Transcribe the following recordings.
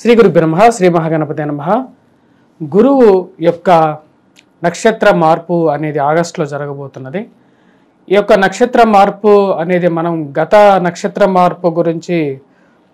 శ్రీ గురు బ్రహ్మ శ్రీ మహాగణపతి నమ. గురువు యొక్క నక్షత్ర మార్పు అనేది ఆగస్టులో జరగబోతున్నది. ఈ యొక్క నక్షత్ర మార్పు అనేది మనం గత నక్షత్ర మార్పు గురించి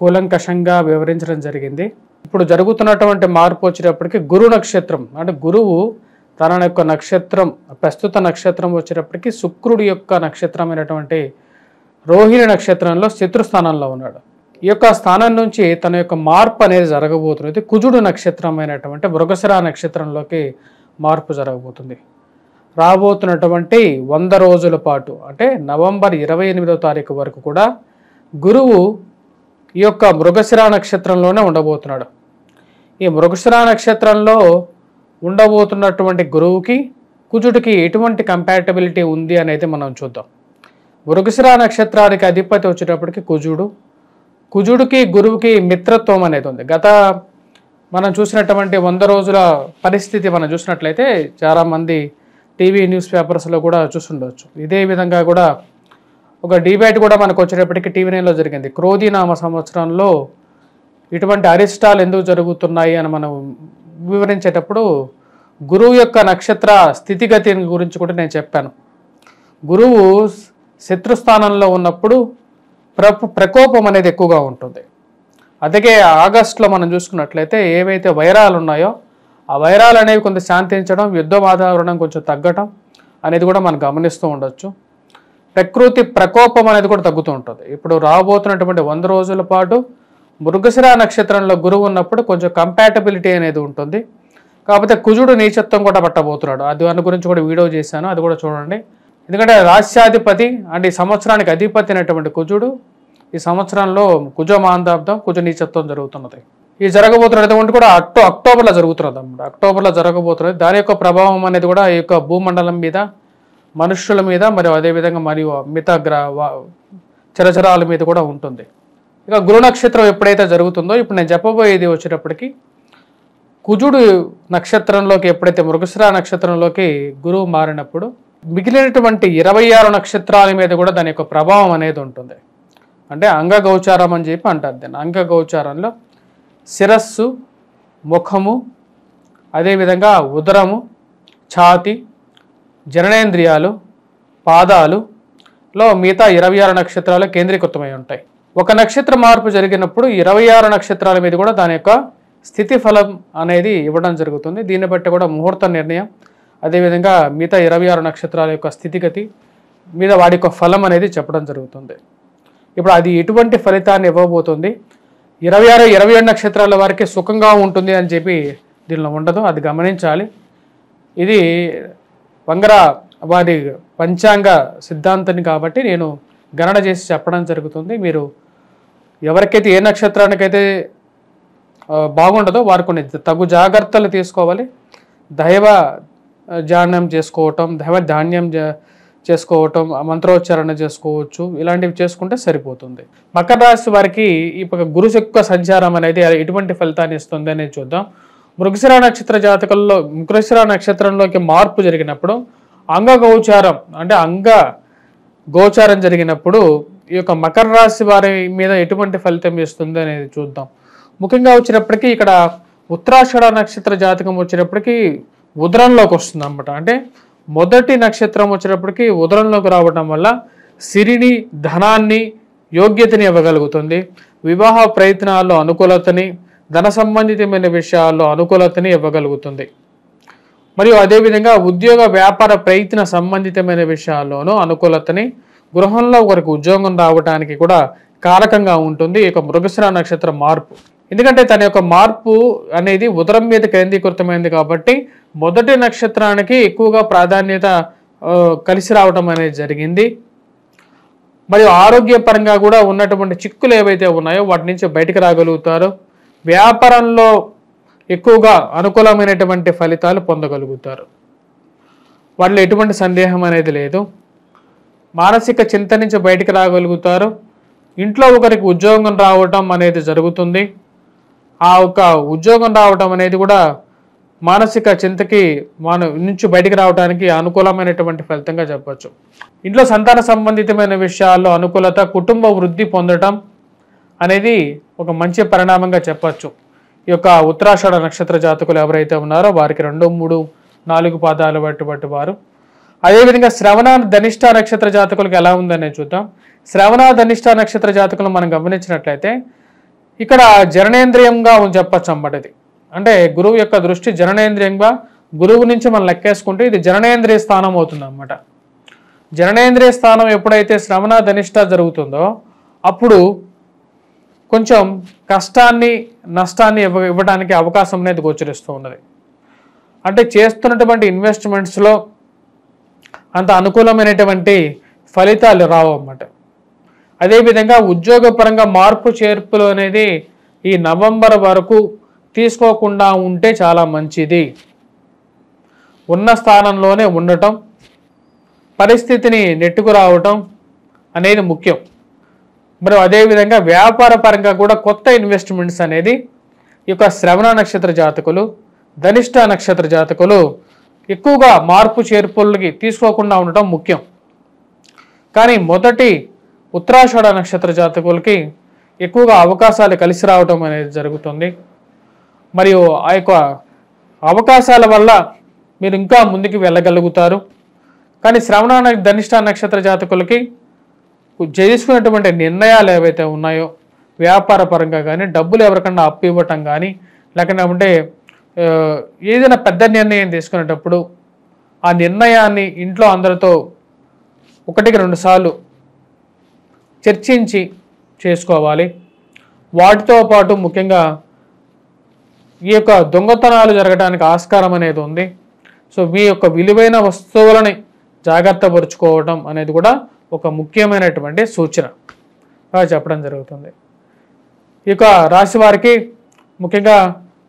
కూలంకషంగా వివరించడం జరిగింది. ఇప్పుడు జరుగుతున్నటువంటి మార్పు వచ్చేటప్పటికి గురు నక్షత్రం అంటే గురువు తన యొక్క నక్షత్రం ప్రస్తుత నక్షత్రం వచ్చేటప్పటికి శుక్రుడి యొక్క నక్షత్రమైనటువంటి రోహిణి నక్షత్రంలో శత్రుస్థానంలో ఉన్నాడు. ఈ యొక్క స్థానం నుంచి తన యొక్క మార్పు అనేది జరగబోతున్నది. కుజుడు నక్షత్రమైనటువంటి మృగశిర నక్షత్రంలోకి మార్పు జరగబోతుంది. రాబోతున్నటువంటి వంద రోజుల పాటు అంటే నవంబర్ ఇరవై ఎనిమిదవ తారీఖు వరకు కూడా గురువు ఈ యొక్క మృగశిర నక్షత్రంలోనే ఉండబోతున్నాడు. ఈ మృగశిర నక్షత్రంలో ఉండబోతున్నటువంటి గురువుకి కుజుడికి ఎటువంటి కంపాటబిలిటీ ఉంది అనేది మనం చూద్దాం. మృగశిర నక్షత్రానికి అధిపతి వచ్చేటప్పటికి కుజుడు కుజుడికి గురువుకి మిత్రత్వం అనేది ఉంది. గత మనం చూసినటువంటి వంద రోజుల పరిస్థితి మనం చూసినట్లయితే చాలామంది టీవీ న్యూస్ పేపర్స్లో కూడా చూస్తుండవచ్చు ఇదే విధంగా కూడా ఒక డిబేట్ కూడా మనకు వచ్చేటప్పటికి టీవీ నైన్లో జరిగింది. క్రోధీనామ సంవత్సరంలో ఇటువంటి అరిష్టాలు ఎందుకు జరుగుతున్నాయి అని మనం వివరించేటప్పుడు గురువు యొక్క నక్షత్ర స్థితిగతి గురించి కూడా నేను చెప్పాను. గురువు శత్రుస్థానంలో ఉన్నప్పుడు ప్రకోపం అనేది ఎక్కువగా ఉంటుంది. అందుకే ఆగస్టులో మనం చూసుకున్నట్లయితే ఏవైతే వైరాలు ఉన్నాయో ఆ వైరాలు అనేవి కొంత శాంతించడం యుద్ధ వాతావరణం కొంచెం తగ్గటం అనేది కూడా మనం గమనిస్తూ ఉండొచ్చు. ప్రకృతి ప్రకోపం అనేది కూడా తగ్గుతూ ఉంటుంది. ఇప్పుడు రాబోతున్నటువంటి వంద రోజుల పాటు మృగశిర నక్షత్రంలో గురువు ఉన్నప్పుడు కొంచెం కంపాటబిలిటీ అనేది ఉంటుంది. కాకపోతే కుజుడు నీచత్వం కూడా పట్టబోతున్నాడు. అది దాని గురించి కూడా వీడియో చేశాను. అది కూడా చూడండి. ఎందుకంటే రాష్ట్రాధిపతి అంటే ఈ సంవత్సరానికి అధిపతి అయినటువంటి కుజుడు ఈ సంవత్సరంలో కుజ మాందాబ్దం కుజ నీచత్వం జరుగుతున్నది. ఈ జరగబోతున్నటువంటి కూడా అక్టో అక్టోబర్లో జరుగుతున్నది అన్నమాట. అక్టోబర్లో జరగబోతున్నది. దాని యొక్క ప్రభావం అనేది కూడా ఈ యొక్క భూమండలం మీద మనుష్యుల మీద మరియు అదేవిధంగా మరియు మిగతా గ్రహ చరచరాల మీద కూడా ఉంటుంది. ఇక గురు నక్షత్రం ఎప్పుడైతే జరుగుతుందో ఇప్పుడు నేను చెప్పబోయేది వచ్చేటప్పటికి కుజుడు నక్షత్రంలోకి ఎప్పుడైతే మృగశిర నక్షత్రంలోకి గురువు మారినప్పుడు మిగిలినటువంటి ఇరవై ఆరు నక్షత్రాల మీద కూడా దాని యొక్క ప్రభావం అనేది ఉంటుంది. అంటే అంగగౌచారం అని చెప్పి అంటారు దాన్ని. అంగగౌచారంలో శిరస్సు ముఖము అదేవిధంగా ఉదరము ఛాతి జననేంద్రియాలు పాదాలు లో మిగతా ఇరవై ఆరు నక్షత్రాలు కేంద్రీకృతమై ఉంటాయి. ఒక నక్షత్ర మార్పు జరిగినప్పుడు ఇరవై ఆరు నక్షత్రాల మీద కూడా దాని యొక్క స్థితి ఫలం అనేది ఇవ్వడం జరుగుతుంది. దీన్ని బట్టి కూడా ముహూర్త నిర్ణయం అదేవిధంగా మిగతా ఇరవై ఆరు నక్షత్రాల యొక్క స్థితిగతి మీద వాడి యొక్క ఫలం అనేది చెప్పడం జరుగుతుంది. ఇప్పుడు అది ఎటువంటి ఫలితాన్ని ఇవ్వబోతుంది? ఇరవై ఆరు ఇరవై ఏడు నక్షత్రాల వారికి సుఖంగా ఉంటుంది అని చెప్పి దీనిలో ఉండదు. అది గమనించాలి. ఇది వంగర వారి పంచాంగ సిద్ధాంతాన్ని కాబట్టి నేను గణన చేసి చెప్పడం జరుగుతుంది. మీరు ఎవరికైతే ఏ నక్షత్రానికైతే బాగుండదో వారు కొన్ని తగు జాగ్రత్తలు తీసుకోవాలి. దైవ ధ్యానం చేసుకోవటం దైవ ధాన్యం చేసుకోవటం మంత్రోచ్చారణ చేసుకోవచ్చు. ఇలాంటివి చేసుకుంటే సరిపోతుంది. మకర రాశి వారికి ఈ గురుశక్వ సంచారం అనేది ఎటువంటి ఫలితాన్ని ఇస్తుంది అనేది చూద్దాం. మృగశిర నక్షత్ర జాతకంలో మృగశిర నక్షత్రంలోకి మార్పు జరిగినప్పుడు అంగ గోచారం అంటే అంగ గోచారం జరిగినప్పుడు ఈ యొక్క మకర రాశి వారి మీద ఎటువంటి ఫలితం ఇస్తుంది అనేది చూద్దాం. ముఖ్యంగా వచ్చినప్పటికీ ఇక్కడ ఉత్తరాషాఢ నక్షత్ర జాతకం వచ్చినప్పటికీ ఉదరంలోకి వస్తుంది అనమాట అంటే మొదటి నక్షత్రం వచ్చినప్పటికీ ఉదరంలోకి రావటం వల్ల సిరిని ధనాన్ని యోగ్యతని ఇవ్వగలుగుతుంది. వివాహ ప్రయత్నాల్లో అనుకూలతని ధన సంబంధితమైన విషయాల్లో అనుకూలతని ఇవ్వగలుగుతుంది. మరియు అదేవిధంగా ఉద్యోగ వ్యాపార ప్రయత్న సంబంధితమైన విషయాల్లోనూ అనుకూలతని గృహంలో ఒకరికి ఉద్యోగం రావడానికి కూడా కారకంగా ఉంటుంది ఈ యొక్క మృగశిర నక్షత్ర మార్పు. ఎందుకంటే తన యొక్క మార్పు అనేది ఉదరం మీద కేంద్రీకృతమైంది కాబట్టి మొదటి నక్షత్రానికి ఎక్కువగా ప్రాధాన్యత కలిసి రావటం అనేది జరిగింది. మరియు ఆరోగ్యపరంగా కూడా ఉన్నటువంటి చిక్కులు ఏవైతే ఉన్నాయో వాటి నుంచి బయటకు రాగలుగుతారు. వ్యాపారంలో ఎక్కువగా అనుకూలమైనటువంటి ఫలితాలు పొందగలుగుతారు. వాళ్ళు ఎటువంటి సందేహం అనేది లేదు. మానసిక చింత నుంచి బయటకు రాగలుగుతారు. ఇంట్లో ఒకరికి ఉద్యోగం రావటం అనేది జరుగుతుంది. ఆ ఒక ఉద్యోగం రావటం అనేది కూడా మానసిక చింతకి మన నుంచి బయటికి రావడానికి అనుకూలమైనటువంటి ఫలితంగా చెప్పచ్చు. ఇంట్లో సంతాన సంబంధితమైన విషయాల్లో అనుకూలత కుటుంబ వృద్ధి పొందటం అనేది ఒక మంచి పరిణామంగా చెప్పచ్చు. ఈ యొక్క ఉత్తరాషాఢ నక్షత్ర జాతకులు ఎవరైతే ఉన్నారో వారికి రెండు మూడు నాలుగు పాదాలు పట్టుబట్టి వారు. అదేవిధంగా శ్రవణ ధనిష్ట నక్షత్ర జాతకులకు ఎలా ఉందనే చూద్దాం. శ్రవణ ధనిష్ట నక్షత్ర జాతకులు మనం గమనించినట్లయితే ఇక్కడ జననేంద్రియంగా చెప్పచ్చు అన్నమాట ఇది. అంటే గురువు యొక్క దృష్టి జననేంద్రియంగా గురువు నుంచి మనం లెక్కేసుకుంటే ఇది జననేంద్రియ స్థానం అవుతుంది అన్నమాట. జననేంద్రియ స్థానం ఎప్పుడైతే శ్రవణ ధనిష్ట జరుగుతుందో అప్పుడు కొంచెం కష్టాన్ని నష్టాన్ని ఇవ్వ ఇవ్వడానికి అవకాశం అనేది గోచరిస్తూ ఉన్నది. అంటే చేస్తున్నటువంటి ఇన్వెస్ట్మెంట్స్లో అంత అనుకూలమైనటువంటి ఫలితాలు రావు అన్నమాట. అదేవిధంగా ఉద్యోగపరంగా మార్పు చేర్పులు అనేది ఈ నవంబర్ వరకు తీసుకోకుండా ఉంటే చాలా మంచిది. ఉన్న స్థానంలోనే ఉండటం పరిస్థితిని నెట్టుకురావటం అనేది ముఖ్యం. మరి అదేవిధంగా వ్యాపార పరంగా కూడా కొత్త ఇన్వెస్ట్మెంట్స్ అనేది ఈ యొక్క శ్రవణ నక్షత్ర జాతకులు ధనిష్ట నక్షత్ర జాతకులు ఎక్కువగా మార్పు చేర్పులకి తీసుకోకుండా ఉండటం ముఖ్యం. కానీ మొదటి ఉత్తరాషాఢ నక్షత్ర జాతకులకి ఎక్కువగా అవకాశాలు కలిసి రావటం అనేది జరుగుతుంది. మరియు ఆ యొక్క అవకాశాల వల్ల మీరు ఇంకా ముందుకు వెళ్ళగలుగుతారు. కానీ శ్రవణ ధనిష్ట నక్షత్ర జాతకులకి చేసుకున్నటువంటి నిర్ణయాలు ఏవైతే ఉన్నాయో వ్యాపార పరంగా కానీ డబ్బులు ఎవరికన్నా అప్పు ఇవ్వటం కానీ లేకపోతే ఏదైనా పెద్ద నిర్ణయం తీసుకునేటప్పుడు ఆ నిర్ణయాన్ని ఇంట్లో అందరితో ఒకటికి రెండు సార్లు చర్చించి చేసుకోవాలి. వాటితో పాటు ముఖ్యంగా ఈ యొక్క దొంగతనాలు జరగడానికి ఆస్కారం అనేది ఉంది. సో మీ యొక్క విలువైన వస్తువులని జాగ్రత్త పరుచుకోవడం అనేది కూడా ఒక ముఖ్యమైనటువంటి సూచన. చెప్పడం జరుగుతుంది. ఈ యొక్క రాశి వారికి ముఖ్యంగా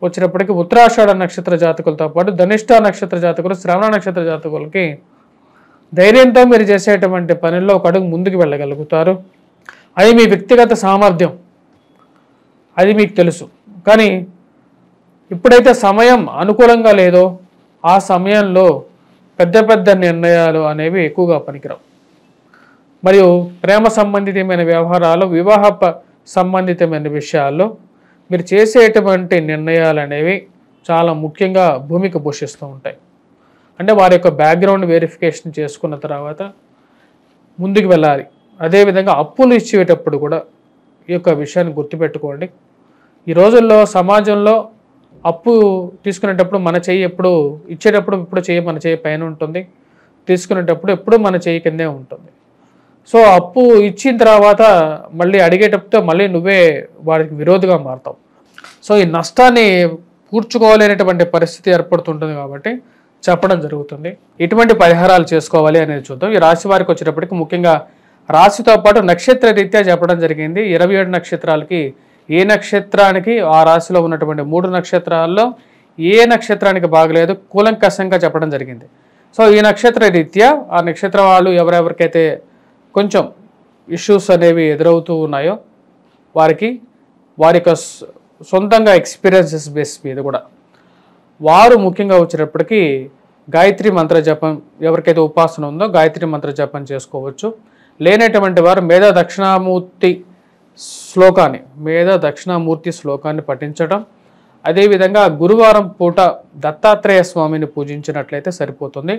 వచ్చినప్పటికీ ఉత్తరాషాఢ నక్షత్ర జాతకులతో పాటు ధనిష్ట నక్షత్ర జాతకులు శ్రవణ నక్షత్ర జాతకులకి ధైర్యంతో మీరు చేసేటువంటి పనుల్లో ఒక అడుగు ముందుకు వెళ్ళగలుగుతారు. అది మీ వ్యక్తిగత సామర్థ్యం. అది మీకు తెలుసు. కానీ ఎప్పుడైతే సమయం అనుకూలంగా లేదో ఆ సమయంలో పెద్ద పెద్ద నిర్ణయాలు అనేవి ఎక్కువగా పనికిరావు. మరియు ప్రేమ సంబంధితమైన వ్యవహారాలు వివాహ సంబంధితమైన విషయాల్లో మీరు చేసేటువంటి నిర్ణయాలు అనేవి చాలా ముఖ్యంగా భూమిక పోషిస్తూ ఉంటాయి. అంటే వారి యొక్క బ్యాక్గ్రౌండ్ వెరిఫికేషన్ చేసుకున్న తర్వాత ముందుకు వెళ్ళాలి. అదేవిధంగా అప్పులు ఇచ్చేటప్పుడు కూడా ఈ యొక్క విషయాన్ని గుర్తుపెట్టుకోండి. ఈ రోజుల్లో సమాజంలో అప్పు తీసుకునేటప్పుడు మన చేయి ఎప్పుడు ఇచ్చేటప్పుడు ఇప్పుడు చెయ్యి మన చెయ్యి పైన ఉంటుంది. తీసుకునేటప్పుడు ఎప్పుడు మన చెయ్యి కిందే ఉంటుంది. సో అప్పు ఇచ్చిన తర్వాత మళ్ళీ అడిగేటప్పుడు మళ్ళీ నువ్వే వాడికి విరోధిగా మారుతావు. సో ఈ నష్టాన్ని పూడ్చుకోలేనటువంటి పరిస్థితి ఏర్పడుతుంటుంది కాబట్టి చెప్పడం జరుగుతుంది. ఎటువంటి పరిహారాలు చేసుకోవాలి అనేది చూద్దాం. ఈ రాశి వారికి వచ్చేటప్పటికి ముఖ్యంగా రాశితో పాటు నక్షత్ర రీత్యా చెప్పడం జరిగింది. ఇరవై ఏడు నక్షత్రాలకి ఏ నక్షత్రానికి ఆ రాశిలో ఉన్నటువంటి మూడు నక్షత్రాల్లో ఏ నక్షత్రానికి బాగలేదు కూలంకషంగా చెప్పడం జరిగింది. సో ఈ నక్షత్ర రీత్యా ఆ నక్షత్ర వాళ్ళు ఎవరెవరికైతే కొంచెం ఇష్యూస్ అనేవి ఎదురవుతూ ఉన్నాయో వారికి వారి యొక్క సొంతంగా ఎక్స్పీరియన్సెస్ బేస్ మీద కూడా వారు ముఖ్యంగా వచ్చినప్పటికీ గాయత్రి మంత్ర జపం ఎవరికైతే ఉపాసన ఉందో గాయత్రి మంత్ర జపం చేసుకోవచ్చు. లేనటువంటి వారు మేధా దక్షిణామూర్తి శ్లోకాన్ని మేధ దక్షిణామూర్తి శ్లోకాన్ని పఠించడం అదేవిధంగా గురువారం పూట దత్తాత్రేయ స్వామిని పూజించినట్లయితే సరిపోతుంది.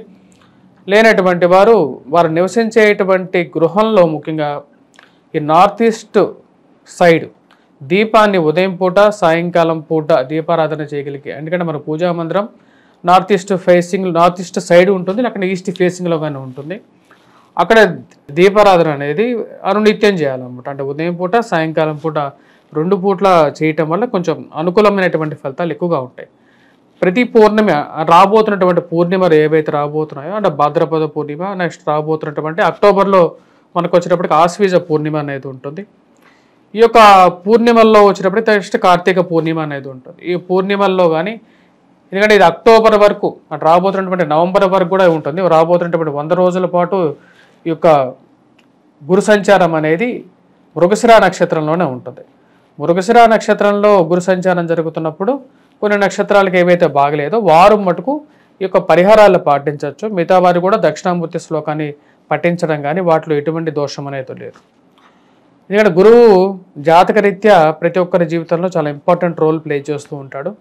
లేనటువంటి వారు వారు నివసించేటువంటి గృహంలో ముఖ్యంగా ఈ నార్త్ ఈస్ట్ సైడ్ దీపాన్ని ఉదయం పూట సాయంకాలం పూట దీపారాధన చేయగలిగి ఎందుకంటే మన పూజా మందిరం north east facing north east side ఉంటుంది లేకపోతే ఈస్ట్ ఫేసింగ్లో కానీ ఉంటుంది. అక్కడ దీపారాధన అనేది అనునిత్యం చేయాలన్నమాట. అంటే ఉదయం పూట సాయంకాలం పూట రెండు పూట్ల చేయటం వల్ల కొంచెం అనుకూలమైనటువంటి ఫలితాలు ఎక్కువగా ఉంటాయి. ప్రతి పూర్ణిమ రాబోతున్నటువంటి పూర్ణిమలు ఏవైతే రాబోతున్నాయో అంటే భాద్రపద పూర్ణిమ నెక్స్ట్ రాబోతున్నటువంటి అక్టోబర్లో మనకు వచ్చేటప్పటికి ఆశ్వీజ పూర్ణిమ అనేది ఉంటుంది. ఈ యొక్క పూర్ణిమల్లో వచ్చినప్పుడు నెక్స్ట్ కార్తీక పూర్ణిమ అనేది ఉంటుంది. ఈ పూర్ణిమల్లో కానీ ఎందుకంటే ఇది అక్టోబర్ వరకు రాబోతున్నటువంటి నవంబర్ వరకు కూడా ఉంటుంది. రాబోతున్నటువంటి వంద రోజుల పాటు ఈ యొక్క గురు సంచారం అనేది మృగశిరా నక్షత్రంలోనే ఉంటుంది. మృగశిరా నక్షత్రంలో గురు సంచారం జరుగుతున్నప్పుడు కొన్ని నక్షత్రాలకు ఏవైతే బాగలేదో వారు మటుకు ఈ యొక్క పరిహారాలు పాటించవచ్చు. మిగతా వారు కూడా దక్షిణామూర్తి శ్లోకాన్ని పఠించడం కానీ వాటిలో ఎటువంటి దోషం అనేది లేదు. ఎందుకంటే గురువు జాతకరీత్యా ప్రతి ఒక్కరి జీవితంలో చాలా ఇంపార్టెంట్ రోల్ ప్లే చేస్తూ ఉంటాడు.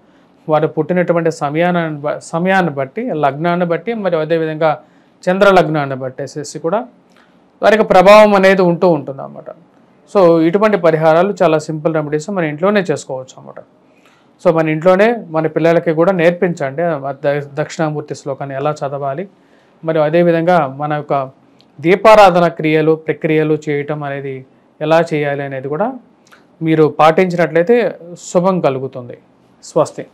వారు పుట్టినటువంటి సమయాన్ని బ- సమయాన్ని బట్టి లగ్నాన్ని బట్టి మరి అదేవిధంగా చంద్ర లగ్నాన్ని బట్టేసేసి కూడా వారికి ప్రభావం అనేది ఉంటూ ఉంటుంది అన్నమాట సో ఇటువంటి పరిహారాలు చాలా సింపుల్ రెమెడీస్ మన ఇంట్లోనే చేసుకోవచ్చు అన్నమాట. సో మన ఇంట్లోనే మన పిల్లలకి కూడా నేర్పించండి. ద- దక్షిణామూర్తి శ్లోకాన్ని ఎలా చదవాలి? మరియు అదేవిధంగా మన యొక్క దీపారాధన క్రియలు ప్రక్రియలు చేయటం అనేది ఎలా చేయాలి అనేది కూడా మీరు పాటించినట్లయితే శుభం కలుగుతుంది. స్వస్తి.